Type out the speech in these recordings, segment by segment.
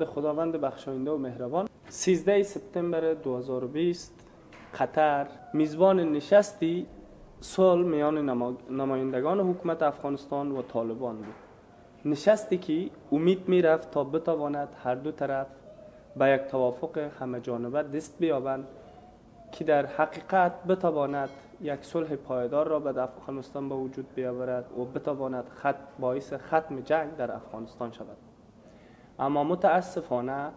نام خداوند بخشاینده و مهربان. 13 سپتامبر 2020 قطر میزبان نشستی صلح میان نمایندگان حکومت افغانستان و طالبان بود. نشستی که امید می‌رفت تا بتواند هر دو طرف به یک توافق همه جانبه دست بیابند که در حقیقت بتواند یک صلح پایدار را به افغانستان به وجود بیاورد و بتواند خط باعث ختم جنگ در افغانستان شود. اما متاسفانه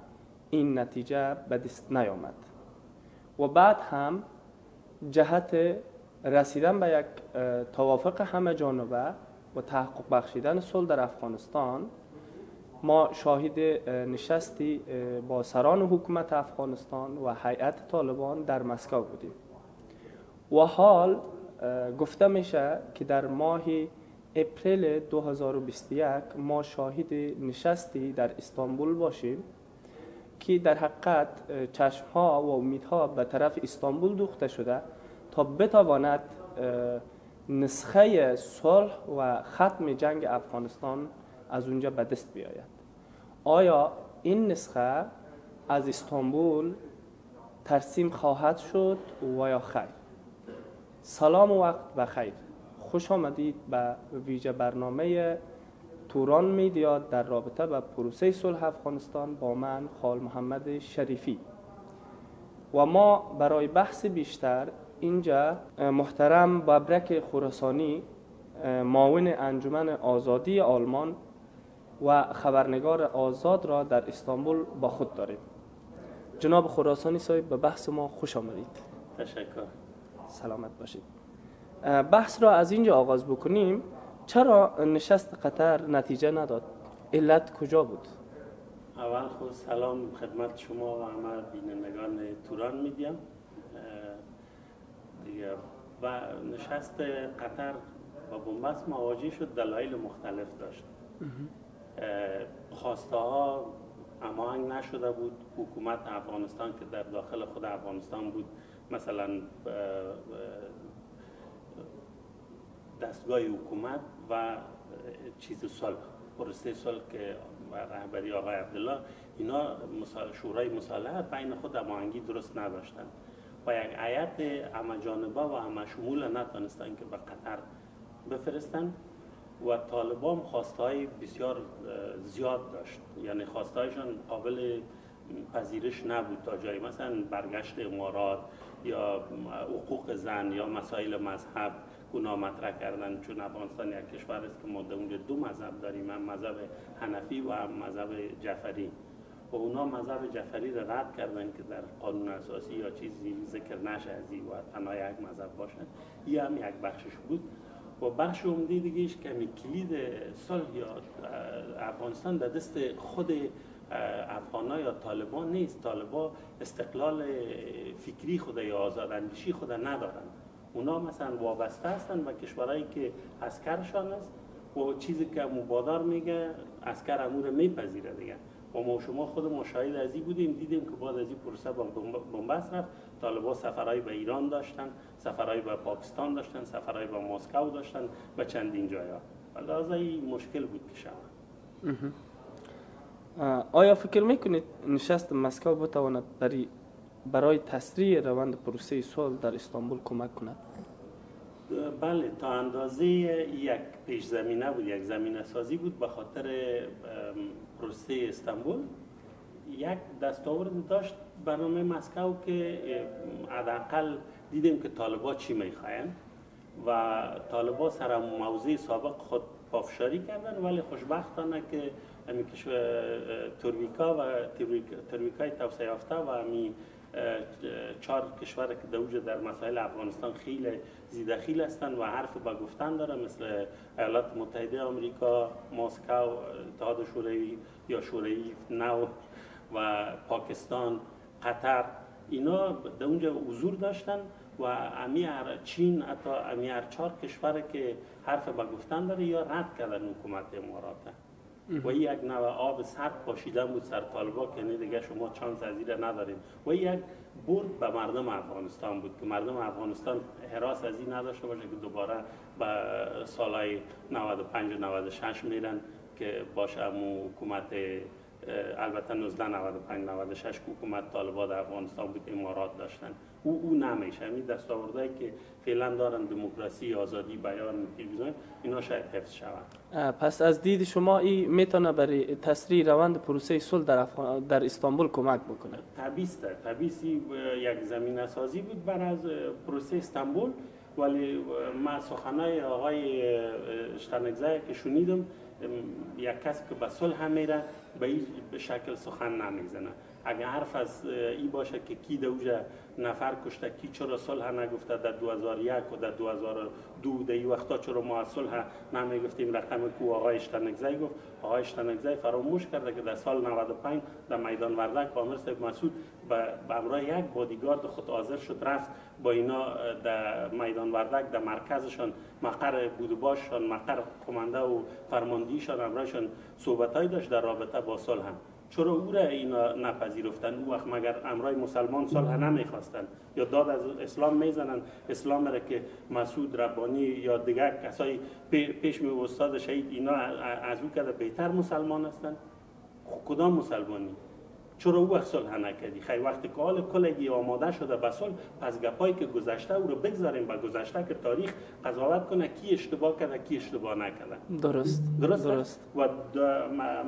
این نتیجه به دست نیامد. و بعد هم جهت رسیدن به یک توافق همه جانبه و تحقق بخشیدن صلح در افغانستان ما شاهد نشستی با سران حکومت افغانستان و هیئت طالبان در مسکو بودیم. و حال گفته میشه که در ماه اپریل 2021 ما شاهد نشستی در استانبول باشیم که در حقیقت چشم ها و امیدها به طرف استانبول دوخته شده تا بتواند نسخه صلح و ختم جنگ افغانستان از اونجا به دست بیاید. آیا این نسخه از استانبول ترسیم خواهد شد و یا خیر؟ سلام و وقت بخیر. خوش آمدید به ویژه برنامه توران میدیا در رابطه به پروسه صلح افغانستان با من خال محمد شریفی. و ما برای بحث بیشتر اینجا محترم ببرک خراسانی معاون انجمن آزادی آلمان و خبرنگار آزاد را در استانبول با خود داریم. جناب خراسانی صاحب به بحث ما خوش آمدید. تشکر. سلامت باشید. بحث را از اینجا آغاز بکنیم. چرا نشست قطر نتیجه نداد؟ علت کجا بود؟ اول خود سلام خدمت شما و همه بینندگان توران میدیم و نشست قطر با بنبست مواجه شد دلایل مختلف داشت. خواسته ها هماهنگ نشده بود. حکومت افغانستان که در داخل خود افغانستان بود مثلا دستگاه حکومت و چیز صلح پروسه صلح که رهبری آقای عبدالله اینا شورای مصالحت بین خود هماهنگی درست نداشتند و یک همه جانبه و همه شمول نتانستن که به قطر بفرستن و طالبان خواستهای بسیار زیاد داشت. یعنی خواستهایشان قابل پذیرش نبود تا جایی. مثلا برگشت امارات یا حقوق زن یا مسائل مذهب اونا مطرح کردن چون افغانستان یک کشور است که ما اونجا دو مذهب داریم هم مذهب حنفی و هم مذهب جعفری. و اونا مذهب جعفری را رد کردن که در قانون اساسی یا چیزی ذکر نشه از و تنها یک مذهب باشه. این هم یک بخشش بود. و بخش عمده دیگهش که کلید صلح یا افغانستان در دست خود افغان یا طالبان نیست. طالبان استقلال فکری خود یا آزاداندیشی خود ندارن اونا مثلا وابسته هستن و کشورهایی که اسکرشان است و چیزی که مبادر میگه اسکر امور میپذیره دیگه. و ما شما خود مشاهد از بودیم دیدیم که بعد از این پروسه با بنبست رفت. طالبا سفرهای به ایران داشتن سفرهای به پاکستان داشتن سفرهای به مسکو داشتن و چندین جایا. لازم این مشکل بود که شما. آیا فکر می‌کنید نشست مسکو بتواند برای برای تسریع روند پروسه صلح در استانبول کمک کند. بله تا اندازه یک پیش زمینه بود یک زمینه سازی بود به خاطر پروسه استانبول. یک دستاورد داشت برنامه مسکو که حداقل دیدیم که طالبا چی می‌خواین و طالبا سر موضوع سابق خود پافشاری کردن ولی خوشبختانه که امی ترویکا و ترویکای توسعه یافته و امی چهار کشور که دوجه در مسائل افغانستان خیلی زیدخیل هستند و حرف با گفتن داره مثل ایالات متحده آمریکا، مسکو، اتحاد شوروی یا شوروی نو و پاکستان، قطر. اینا در اونجا حضور داشتن و امی چین حتی امی چهار کشور که حرف با گفتن داره یا رد کردن حکومت امارات. و یک نوع آب سرد پاشیدن بود سر طالبا که دیگه شما چانس از نداریم. و یک برد به مردم افغانستان بود که مردم افغانستان حراس از این نداشته باشه که دوباره به سالهای 95 و 96 میرن که باشه حکومت البته 1995 96 که حکومت طالبان در افغانستان بود امارات داشتن. او او نمیشه. همین دستاوردهایی که فعلا دارن دموکراسی آزادی بیان تلویزیون اینا شاید حفظ شوند. پس از دید شما این می‌تونه برای تسریع روند پروسه صلح در, در استانبول کمک بکنه؟ طبیست طبیعی یک زمین سازی بود بر از پروسه استانبول. ولی ما سخنای آقای شتنگزه که شنیدم یک کسی که به صلح میره به این شکل سخن نمی‌زنه. اگر حرف از ای باشه که کی دوجه نفر کشته کی چرا صلح نگفته در 2001 و در 2002 در این وقتا چرا ما صلح نمی‌گفتیم رقم کو آقای اشتنگزی گفت؟ آقای اشتنگزی فراموش کرده که در سال 95 در میدان وردک آمر صاحب مسعود به امرای یک بادیگارد خود حاضر شد رفت با اینا در میدان وردک در مرکزشان مقر بودباششان مقر کمانده و فرماندهیشان امرایشان صحبتهایی داشت در رابطه با صلح چرا او را اینا نپذیرفتن او وقت مگر امرای مسلمان صلح نمی‌خواستن یا داد از اسلام می‌زنن اسلام را که مسعود ربانی یا دیگر کسای پیش می استاد شهید اینا از او کده بهتر مسلمان هستند؟ کدام مسلمانی؟ چرا او وقت صلح نکردی؟ خیلی وقتی که حال کلگی آماده شده به صلح پس گپایی که گذشته او رو بگذاریم به گذشته که تاریخ قضاوت کنه کی اشتباه کرده کی اشتباه نکرده. درست درست, درست. و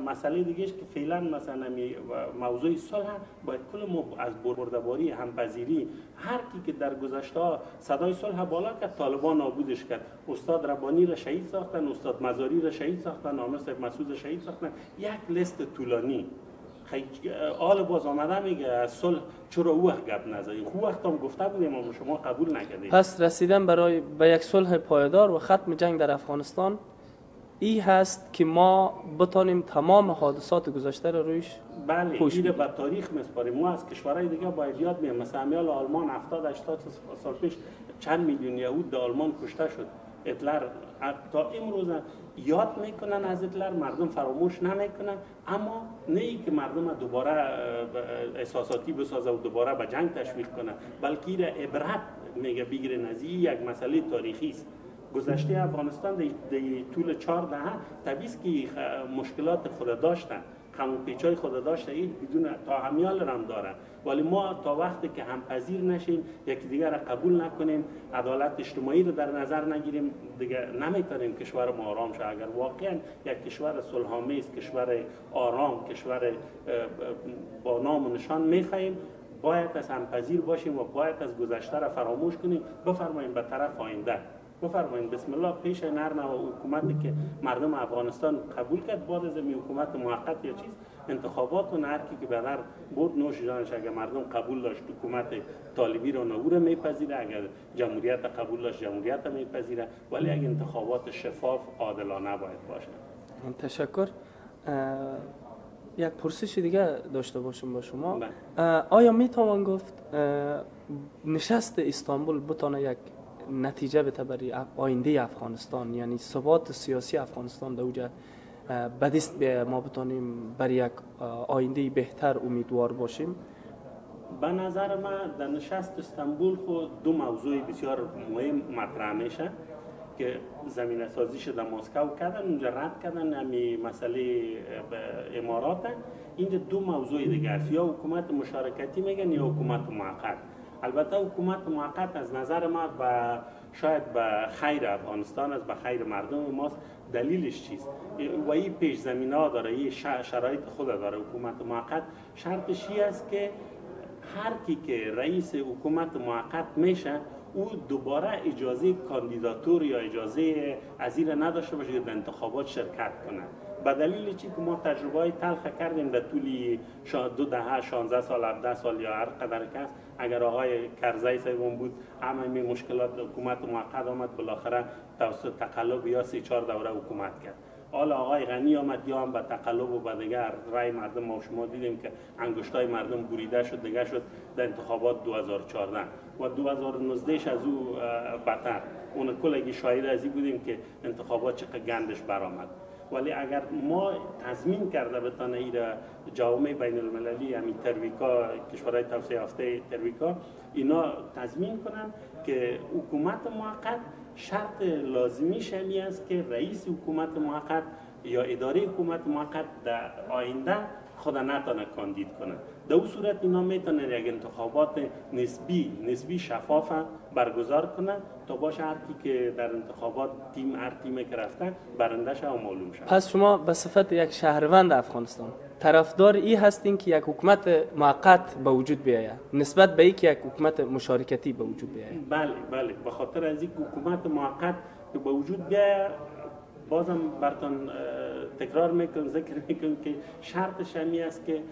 مسئله دیگه که فعلا مثلا موضوع صلح باید کل ما از بردباری همپذیری هر کی که در گذشته صدای صلح بالا کرد طالبان نابودش کرد. استاد ربانی را شهید ساختن استاد مزاری را شهید ساختن نامه مسعود شهید ساختن. یک لست طولانی. آل باز آمده میگه از صلح چرا او وقت گپ نزدی؟ خو وقت هم گفته بودیم اما شما قبول نکردید. پس رسیدن برای به یک صلح پایدار و ختم جنگ در افغانستان ای هست که ما بتانیم تمام حادثات گذشته رو رویش بله این به تاریخ مسپاریم ما از کشورهای دیگه باید یاد میگم مثلا امیال آلمان 70 80 سال پیش چند میلیون یهود در آلمان کشته شد. هتلر تا امروز یاد می‌کنن از هتلر مردم فراموش نمی‌کنن. اما نه ای که مردم دوباره احساساتی بسازه و دوباره به جنگ تشویق کنه بلکه ایره عبرت میگه بگیره نزی یک مسئله تاریخی است. گذشته افغانستان در طول چهار دهه طبیعی که مشکلات خود داشتن. همون پیچای خود داشته این بدون تا همیال هم دارن. ولی ما تا وقتی که هم پذیر نشیم یکی دیگر را قبول نکنیم عدالت اجتماعی رو در نظر نگیریم. دیگه نمی‌تونیم کشور ما آرام شه. اگر واقعا یک کشور صلحآمیز کشور آرام کشور با نام و نشان می‌خواهیم باید از همپذیر باشیم و باید از گذشته را فراموش کنیم. بفرماییم به طرف آینده. بفرمایید بسم الله پیش نرم و حکومتی که مردم افغانستان قبول کرد بعد از حکومت موقت یا چیز. انتخابات و نرکی که بدر برد نوش جانش اگر مردم قبول داشت حکومت طالبی رو نور میپذیره اگر جمهوریت قبول داشت جمهوریت میپذیره. ولی اگر انتخابات شفاف عادلانه باید باشه. تشکر. یک پرسش دیگه داشته باشم با شما. بله. آیا می‌توان گفت نشست استانبول بتانه یک نتیجه بده برای آینده افغانستان؟ یعنی ثبات سیاسی افغانستان در اوجه بدیست ما بتانیم برای یک آینده بهتر امیدوار باشیم. به نظر من در نشست استانبول خود دو موضوع بسیار مهم مطرح میشه که زمین سازی شده مسکو کردن اونجا رد کردن همی مسئله امارات. اینجا دو موضوع دیگه است. یا حکومت مشارکتی میگن یا حکومت موقت. البته حکومت موقت از نظر ما و شاید به خیر افغانستان است به خیر مردم ماست. دلیلش چیست؟ و این پیش زمین داره این شرایط خود داره حکومت موقت. شرطش است که هر کی که رئیس حکومت موقت میشه او دوباره اجازه کاندیداتور یا اجازه از نداشته باشه در انتخابات شرکت کنه. به دلیل چی که ما تجربه های تلخ کردیم در طول دو دهه 16 سال 17 سال یا هر قدر کس اگر آقای کرزی صاحب بود همه مشکلات حکومت موقت آمد بالاخره توسط تقلب یا سه چهار دوره حکومت کرد. حالا آقای غنی آمد یا هم به تقلب و به دیگر رای مردم ما شما دیدیم که انگشتای مردم بریده شد دیگه شد در انتخابات 2014 و 2019 از او بدتر. اون کلگی شاهد ازی بودیم که انتخابات چقدر گندش برآمد. ولی اگر ما تضمین کرده بتانه ایره جامعه بین المللی همین ترویکا کشورهای توسعه یافته ترویکا اینا تضمین کنن که حکومت موقت شرط لازمی شمی است که رئیس حکومت موقت یا اداره حکومت موقت در آینده خود نتانه کاندید کنه. در اون صورت اینا می‌تونن یک انتخابات نسبی نسبی شفاف برگزار کنن تا باشه هر کی که در انتخابات تیم هر تیمی که رفته برندش هم معلوم شد پس شما به صفت یک شهروند افغانستان طرفدار ای هستین که یک حکومت موقت به وجود بیاید نسبت به ای که یک حکومت مشارکتی به وجود بیاید بله بله. به خاطر از این حکومت موقت که به وجود بیاید بازم برتان تکرار می‌کنم ذکر می‌کنم که شرطش همی است که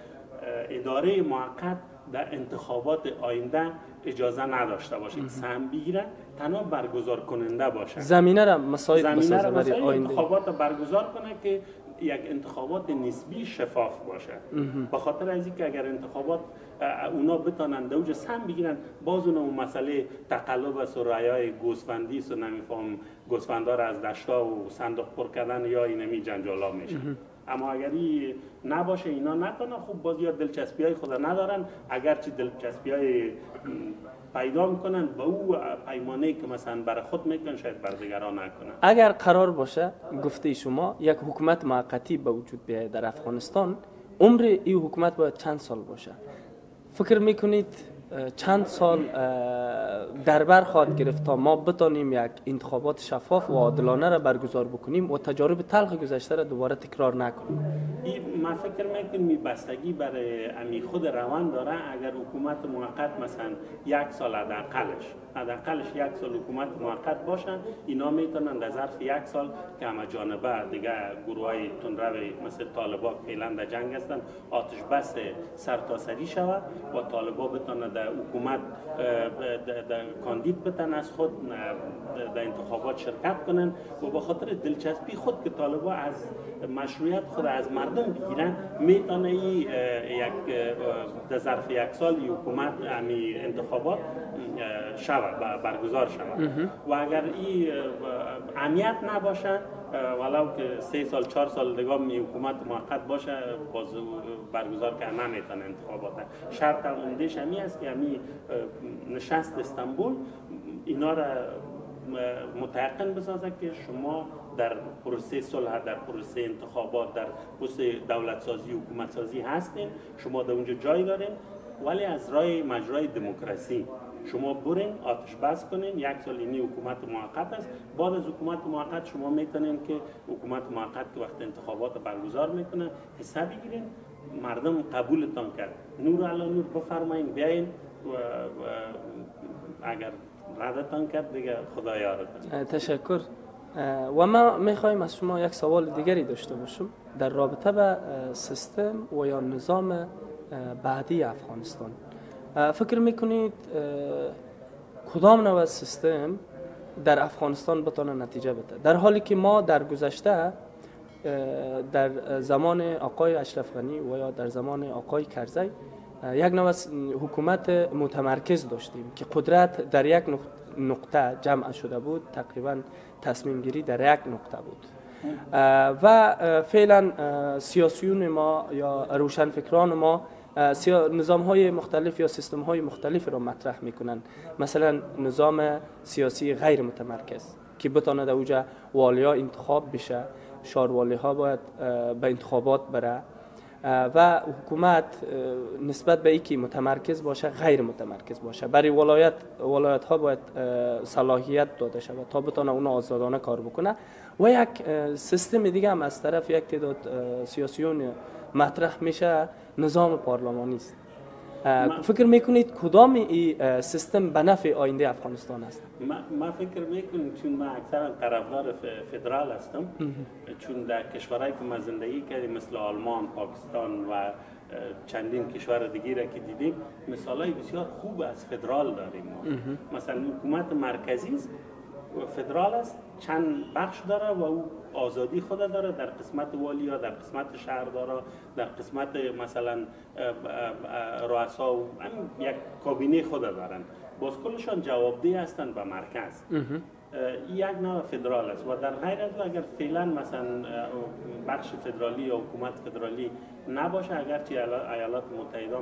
اداره موقت در انتخابات آینده اجازه نداشته باشه سهم بگیره تنها برگزار کننده باشه زمینه را مساعد زمینه را انتخابات برگزار کنه که یک انتخابات نسبی شفاف باشه. به خاطر از اینکه اگر انتخابات اونا بتانن دوج سم بگیرن باز اون مسئله تقلب است و رایای گوسفندی است و نمیفهم گوسفندا را از دشتا و صندوق پر کردن یا اینمی جنجالا میشه. اما اگر این نباشه اینا نکنه. خب باز یا دلچسبی های خود ندارن. اگرچه دلچسبی های پیدا می‌کنن به او پیمانه که مثلا برای خود می‌کنن شاید بر دیگران نکنن. اگر قرار باشه گفته شما یک حکومت موقتی به وجود بیاید در افغانستان عمر این حکومت باید چند سال باشه؟ فکر می‌کنید چند سال اه، در بر خواهد گرفت تا ما بتانیم یک انتخابات شفاف و عادلانه را برگزار بکنیم و تجارب تلخ گذشته را دوباره تکرار نکنیم؟ من فکر می‌کنم می بستگی برای امی خود روان داره اگر حکومت موقت مثلا یک سال حداقلش حداقلش یک سال حکومت موقت باشن اینا می‌تونن در ظرف یک سال که همه جانبه دیگه گروه های تندروی مثل طالبا فعلا در جنگ هستن آتش بس سرتاسری شود و طالبا بتونن در حکومت اه، د- د- کاندید بتن از خود در انتخابات شرکت کنن و به خاطر دلچسبی خود که طالبا از مشروعیت خود از مردم بگیرن می‌تونه ای اه، یک در ظرف یک سال حکومت امی انتخابات اه، شود برگزار شود. و اگر این اه، اهمیت نباشه ولو که سه سال چهار سال دیگه می حکومت موقت باشه باز برگزار که نمی‌تونه انتخابات شرط عمدهش همی است که همی اه، نشست استانبول اینا را متعقن بسازه که شما در پروسه صلح در پروسه انتخابات در پروسه دولت سازی حکومت سازی هستین شما در اونجا جای دارین. ولی از راه مجرای دموکراسی شما برین آتش بس کنین. یک سال اینی حکومت موقت است. بعد از حکومت موقت شما می‌تونین که حکومت موقت که وقت انتخابات برگزار می‌کنه حصه بگیرین. مردم قبولتان کرد. نور علی نور بفرمایین بیاین و, و اگر ردتان کرد دیگه خدا یارتان تشکر. و ما می‌خوایم از شما یک سوال دیگری داشته باشم در رابطه به سیستم و یا نظام بعدی افغانستان. فکر می‌کنید کدام نوع سیستم در افغانستان بتونه نتیجه بده؟ در حالی که ما در گذشته در زمان آقای اشرف غنی و یا در زمان آقای کرزی یک نوع حکومت متمرکز داشتیم که قدرت در یک نقط- نقطه جمع شده بود تقریبا تصمیم گیری در یک نقطه بود. و فعلا سیاسیون ما یا روشنفکران ما نظام های مختلف یا سیستم های مختلف را مطرح می‌کنن مثلا نظام سیاسی غیر متمرکز که بتانه در اوجا والیا انتخاب بشه. شاروالی ها باید به انتخابات بره. و حکومت نسبت به اینکه متمرکز باشه غیر متمرکز باشه. برای ولایت ولایت ها باید صلاحیت داده شود تا بتانه اون آزادانه کار بکنه. و یک سیستم دیگه هم از طرف یک تعداد سیاسیون مطرح میشه نظام پارلمانی است فکر می‌کنید کدام این سیستم به نفع آینده افغانستان است؟ ما, ما فکر می‌کنم چون من اکثرا طرفدار فدرال هستم چون در کشورهایی که ما زندگی کردیم مثل آلمان، پاکستان و چندین کشور دیگه را که دیدیم مثال های بسیار خوب از فدرال داریم ما. مثلا حکومت مرکزی فدرال است. چند بخش داره و او آزادی خود داره در قسمت والی ها در قسمت شهر داره در قسمت مثلا رؤسا و یک کابینه خود دارن. باز کلشان جوابده هستند به مرکز یک نوع فدرال است. و در غیر از اگر فعلا مثلا بخش فدرالی یا حکومت فدرالی نباشه اگرچه ایالا- ایالات متحده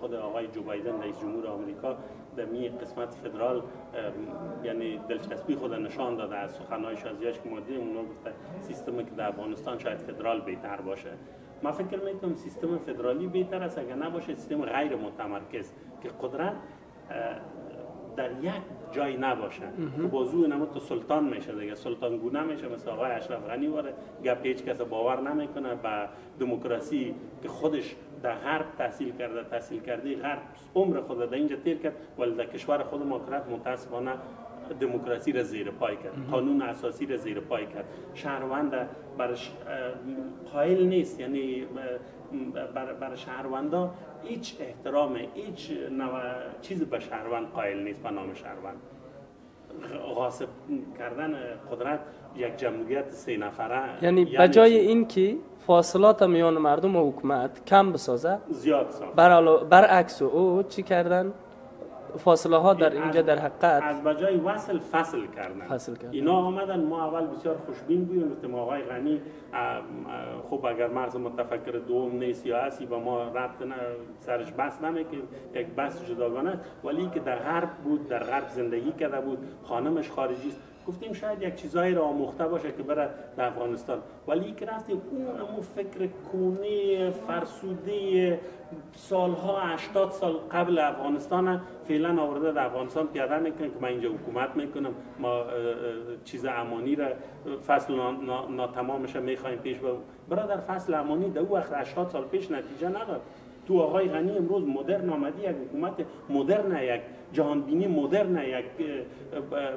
خود آقای جو بایدن رئیس جمهور آمریکا در می قسمت فدرال یعنی دلچسبی خود نشان داده از سخنهای شازیاش که ما دیدیم اونا گفته سیستمی که در افغانستان شاید فدرال بهتر باشه. ما فکر می‌کنم سیستم فدرالی بهتر است اگر نباشه سیستم غیر متمرکز که قدرت در یک جای نباشه. که بازو نمو تو سلطان میشه دیگه. سلطان گونه میشه. مثل آقای اشرف غنی واره. گپ هیچ کس باور نمی‌کنه. به دموکراسی که خودش در غرب تحصیل کرده تحصیل کرده غرب عمر خود در اینجا تیر کرد. ولی در کشور خود ما کرد متاسفانه دموکراسی را زیر پای کرد قانون اساسی را زیر پای کرد. شهروند برش قائل نیست یعنی بر, بر شهروندا هیچ احترام هیچ نوع چیز به شهروند قائل نیست به نام شهروند. غاصب کردن قدرت یک جمعیت سه نفره یعنی بجای این که فاصلات میان مردم و حکومت کم بسازه زیاد ساخت. برعکس او چی کردن؟ فاصله ها در اینجا در حقیقت از بجای وصل فصل کردن. فصل کردن. اینا آمدن ما اول بسیار خوشبین بودیم گفتیم آقای غنی خوب اگر مرز متفکر دوم نیست یا اسی با ما ربط نه سرش بس نمی‌کنه یک بس جداگانه ولی که در غرب بود در غرب زندگی کرده بود خانمش خارجی است. گفتیم شاید یک چیزایی را آموخته باشه که بره در افغانستان. ولی که رفتیم اون امو فکر کونه فرسوده سالها 80 سال قبل افغانستان فعلا آورده در افغانستان پیاده می‌کنه که من اینجا حکومت می‌کنم. ما چیز امانی را فصل ناتمامش می‌خوایم پیش برادر فصل امانی در وقت 80 سال پیش نتیجه نداد. تو آقای غنی امروز مدرن آمدی یک حکومت مدرن یک جهانبینی مدرن یک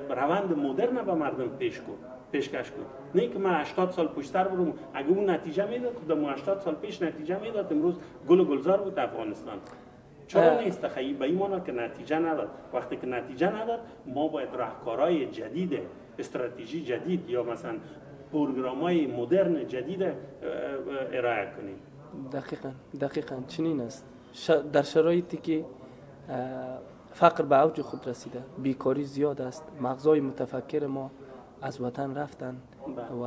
روند مدرن به مردم پیش کن پیشکش کن. نه که من 80 سال پشتر برم اگه اون نتیجه می‌داد خودم 80 سال پیش نتیجه می‌داد امروز گل و گلزار بود افغانستان. چرا نیست؟ خیلی به این که نتیجه نداد. وقتی که نتیجه نداد ما باید راهکارهای جدید استراتژی جدید یا مثلا پروگرام های مدرن جدید ارائه کنیم. دقیقا دقیقا. چنین است. در شرایطی که فقر به اوج خود رسیده بیکاری زیاد است. مغزای متفکر ما از وطن رفتن و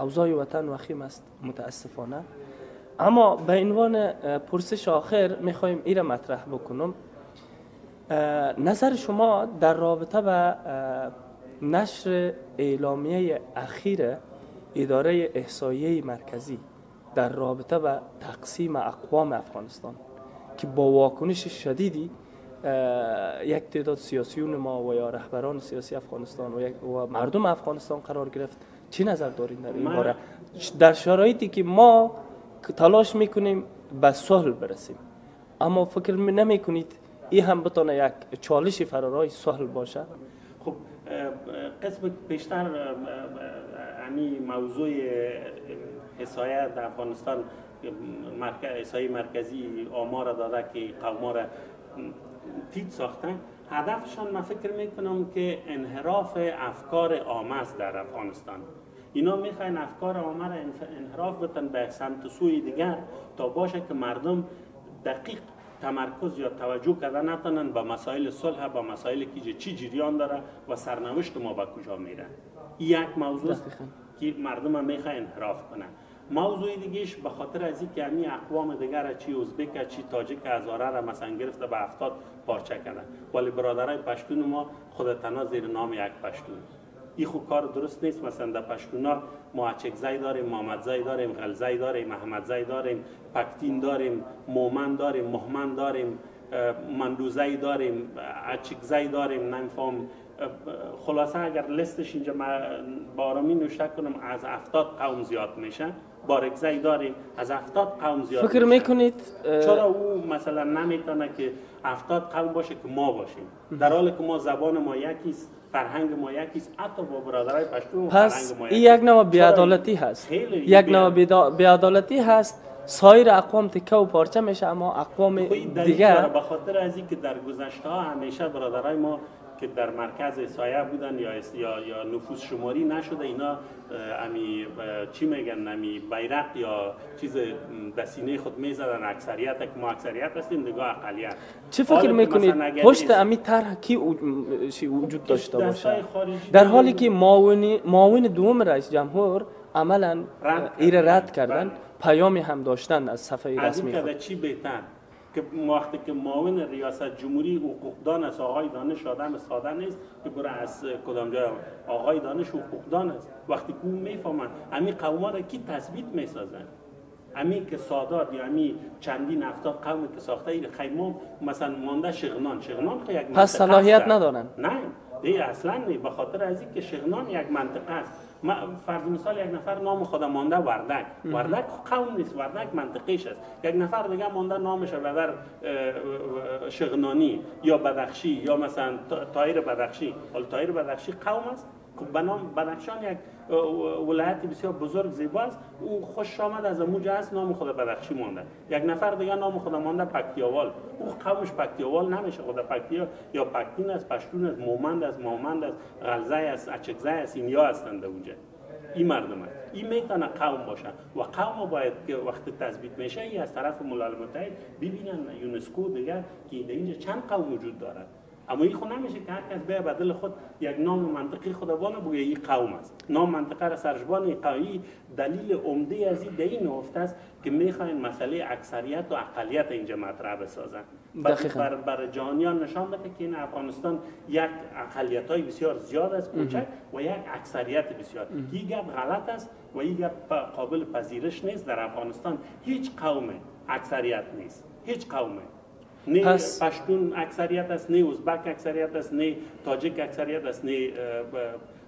اوضاع وطن وخیم است. متاسفانه. اما به عنوان پرسش آخر می‌خوایم این مطرح بکنم. نظر شما در رابطه به نشر اعلامیه اخیر اداره احسایه مرکزی در رابطه به تقسیم اقوام افغانستان که با واکنش شدیدی یک تعداد سیاسیون ما و یا رهبران سیاسی افغانستان و, و مردم افغانستان قرار گرفت. چی نظر دارین در این باره؟ در شرایطی که ما تلاش می‌کنیم به صلح برسیم. اما فکر نمی کنید این هم بتونه یک چالش فرارای صلح باشه؟ خب قسم بیشتر یعنی موضوع احسایه در افغانستان مرکز مرکزی آمار داده که قوما را تیت ساختن. هدفشان من فکر می‌کنم که انحراف افکار آمز در افغانستان. اینا می‌خواین افکار عامه را انحراف بتن به سمت سوی دیگر تا باشه که مردم دقیق تمرکز یا توجه کردن نتونن به مسائل صلح با مسائل که چی جریان داره و سرنوشت ما به کجا میره. یک موضوع که مردم می‌خواه انحراف کنن. موضوع دیگهش به خاطر از اینکه همین اقوام دیگر چی ازبک چی تاجک هزاره را مثلا گرفته به هفتاد پارچه کردن. ولی برادرای پشتون ما خود تنها زیر نام یک پشتون. این خوب کار درست نیست. مثلا در پشتونا ما اچک زی داریم محمد زی داریم غلزی داریم محمد زی داریم پکتین داریم مومن داریم محمد داریم مندوزی داریم اچک زی داریم نمیفهم. خلاصه اگر لستش اینجا با آرامی نوشته کنم از افتاد قوم زیاد میشه. بارکزی داریم از افتاد قوم زیاد فکر می‌کنید چرا او مثلا نمی‌تونه که افتاد قوم باشه که ما باشیم؟ در حالی که ما زبان ما یکیست فرهنگ ما یکیست حتی با برادرای پشتون پس این یک نوع بیعدالتی هست؟ یک نوع بیعدالتی هست سایر اقوام تکه و پارچه میشه اما اقوام دیگر به خاطر از اینکه در گذشته ها همیشه برادرای ما که در مرکز سایه بودن یا یا یا نفوس شماری نشده اینا امی چی میگن؟ امی بیرق یا چیز دسینه خود می‌زدن. اکثریت که ما اکثریت هستیم نگاه اقلیت. چه فکر می‌کنید؟ پشت امی طرح کی وجود داشته باشه؟ در حالی که معاون معاون دوم رئیس جمهور عملا ایر رد کردن پیامی هم داشتن از صفحه رسمی خود. چی بهتر؟ که وقتی که معاون ریاست جمهوری حقوقدان است آقای دانش آدم ساده نیست که برای از کدام جای آقای دانش حقوقدان است. وقتی که اون می‌فهمن همین قوما را کی تثبیت می‌سازن؟ امی که سادات یا امی چندین هفتاد قوم که ساخته این خیمه مثلا مانده شغنان. شغنان خیلی یک پس صلاحیت ندارن. نه دی اصلا نه به خاطر از که شغنان یک منطقه است. ما فرض مثال یک نفر نام خود مانده وردک. وردک قوم نیست وردک منطقیش است. یک نفر دیگه مانده نامش در شغنانی یا بدخشی یا مثلا تایر بدخشی. حالا تایر بدخشی قوم است. بدخشان یک ولایت بسیار بزرگ زیبا است. او خوش آمد از اموجه است نام خود بدخشی مانده. یک نفر دیگه نام خود مانده پکتیاوال. او قومش پکتیاوال نمیشه خود پکتیا یا پکتین است پشتون است مومند است مامند است غلزه است اچکزه است اینیا هستند اونجا. این مردم است این می‌تونه قوم باشه. و قوم باید که وقت تثبیت میشه ای از طرف ملل متحد ببینن یونسکو دیگه که اینجا چند قوم وجود دارد. اما این خود نمیشه که هر کس به بدل خود یک نام منطقی خودبانه بگه این قوم است. نام منطقه را سرجبان قوی دلیل عمده از این این نفته است که می‌خواین مسئله اکثریت و اقلیت اینجا مطرح بسازن. بر, بر جهانیان نشان بده که این افغانستان یک اقلیت های بسیار زیاد است کوچک و یک اکثریت بسیار. این گپ غلط است و این گپ قابل پذیرش نیست. در افغانستان هیچ قوم اکثریت نیست. هیچ قومه نه پس... پشتون اکثریت است نه ازبک اکثریت است نه تاجیک اکثریت است نه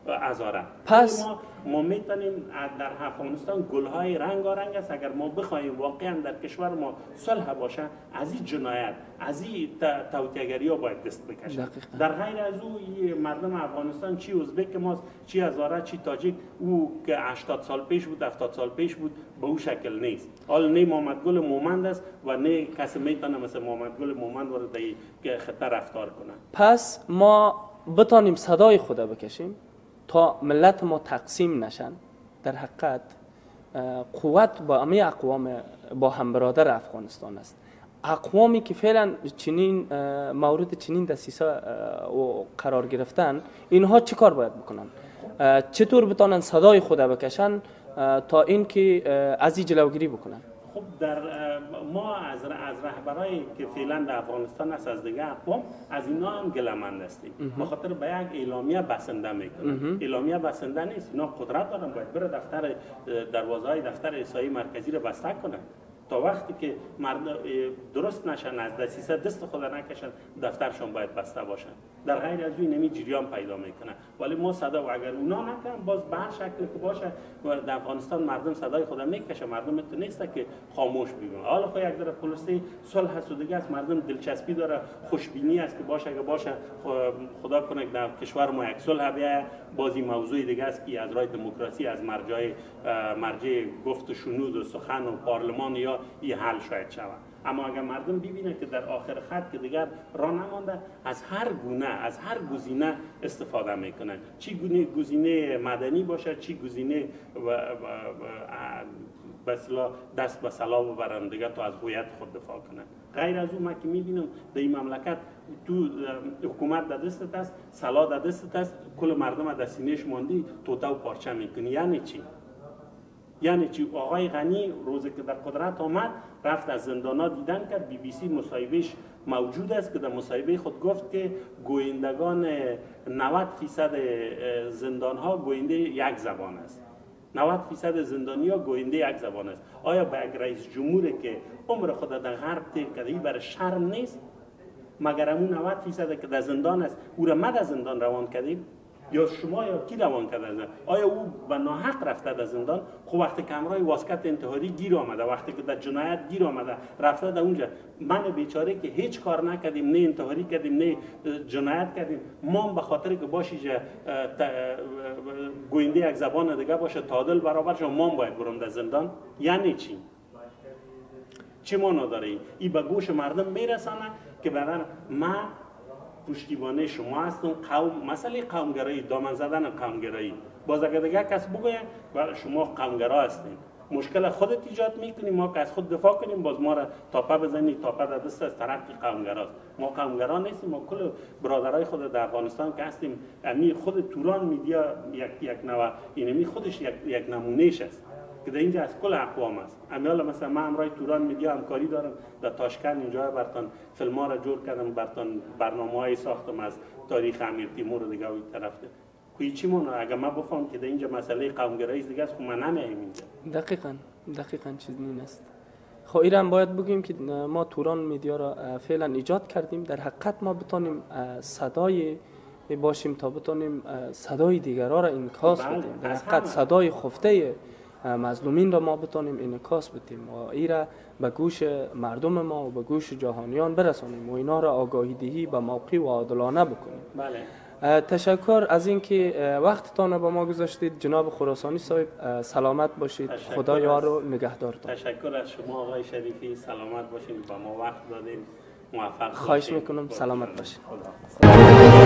ازاره پس ما ما می‌تونیم در افغانستان گلهای رنگارنگ است. اگر ما بخوایم واقعا در کشور ما صلح باشه از این جنایت از این توتیگری ها باید دست بکشه در غیر از او مردم افغانستان چی ازبک ماست چی ازاره چی تاجیک او که 80 سال پیش بود 70 سال پیش بود به او شکل نیست. حال نه محمد گل مومند است و نه کسی می‌تونه مثل محمد گل مومند وارد خطر رفتار کنه. پس ما بتانیم صدای خدا بکشیم. تا ملت ما تقسیم نشن در حقیقت قوت با امی اقوام با هم برادر افغانستان است. اقوامی که فعلا چنین مورد چنین دسیسا قرار گرفتن اینها چه کار باید بکنن؟ چطور بتانن صدای خود بکشن تا اینکه از این جلوگیری بکنن؟ خب در ما از از رهبرایی که فعلا در افغانستان است از دیگه اقوام از اینا هم گلمند هستیم. به خاطر به یک اعلامیه بسنده می‌کنن. اعلامیه بسنده نیست. اینا قدرت دارن باید بره دفتر دروازه های دفتر احصایی مرکزی رو بسته کنن. تا وقتی که مرد درست نشن از دسیسه دست خود نکشن دفترشون باید بسته باشن. در غیر از این نمی جریان پیدا می‌کنه ولی ما صدا و اگر اونا نکنن باز به هر شکل که باشه و در افغانستان مردم صدای خود می‌کشه. مردم تو نیست که خاموش بگن حالا خو یک ذره پلیسی صلح و دیگه است. مردم دلچسپی داره خوشبینی است که باشه که باشه خدا کنه در کشور ما یک صلح بیاید بازی موضوع دیگه است که از راه دموکراسی از مرجع مرجع گفت و شنود و سخن و پارلمان یا این حل شاید شود. اما اگر مردم ببینه که در آخر خط که دیگر را نمانده از هر گونه از هر گزینه استفاده می‌کنن. چی گونه گزینه مدنی باشه چی گزینه بسلا دست به سلا ببرن دیگه تا از هویت خود دفاع کنن. غیر از اون ما که می‌بینم در این مملکت تو حکومت در دستت است سلا در دستت است کل مردم در سینهش ماندی توتا و پارچه می‌کنی. یعنی چی؟ یعنی چی؟ آقای غنی روزی که در قدرت آمد رفت از ها دیدن کرد بی بی سی مصاحبهش موجود است که در مصاحبه خود گفت که گویندگان 90 فیصد زندان ها گوینده یک زبان است. 90 فیصد زندانی ها گوینده یک زبان است. آیا به یک رئیس جمهوری که عمر خود در غرب تیر کرده بر شرم نیست؟ مگر امون 90 فیصد که در زندان است او را مد از زندان روان کردیم؟ یا شما یا کی روان کرده از آیا او به ناحق رفته در زندان؟ خب وقتی که واسکت انتحاری گیر آمده وقتی که در جنایت گیر آمده رفته در اونجا. من بیچاره که هیچ کار نکردیم نه انتحاری کردیم نه جنایت کردیم. ما به خاطر که باشی گوینده یک زبان دیگه باشه تعادل برابر شما ما باید برم در زندان. یعنی چی؟ چه مانا داره این؟ به گوش مردم میرسانه که بدن من پشتیبانه شما هستم قوم مسئله قومگرایی دامن زدن قومگرایی. باز اگر دیگه کس بگوین و شما قومگرا هستین. مشکل خودت ایجاد می‌کنی ما که از خود دفاع کنیم باز ما را تاپه بزنی تاپه در دست از طرف قومگراست. ما قومگرا نیستیم ما کل برادرای خود در افغانستان که هستیم امی خود توران میدیا یک یک نوع اینمی خودش یک یک نمونهش است که در اینجا از کل اقوام است. امیال مثلا من امرای توران میدیا همکاری دارم. در تاشکن اینجا برتان فیلم ها را جور کردم. برتان برنامه های ساختم از تاریخ امیر تیمور دیگه اوی طرف. ده کوی چی مونه اگر من بفهم که در اینجا مسئله قومگرایی دیگه است خب من نمیم اینجا. دقیقا دقیقا چیز نین است. خب ایران باید بگیم که ما توران میدیا را فعلا ایجاد کردیم. در حقیقت ما بتانیم صدای باشیم تا بتانیم صدای دیگرها را انکاس بله، بدیم. در حقیقت. صدای خفته مظلومین را ما بتانیم انکاس بدیم و ای را به گوش مردم ما و به گوش جهانیان برسانیم و اینا را آگاهی دهی به موقع و عادلانه بکنیم. بله. تشکر از اینکه اه، وقتتان را به ما گذاشتید. جناب خراسانی صاحب سلامت باشید. خدا یار و نگهدارتان تشکر از شما آقای شریفی. سلامت باشین. و ما وقت دادین. موفق خواهش. می‌کنم. سلامت باشین. خدا.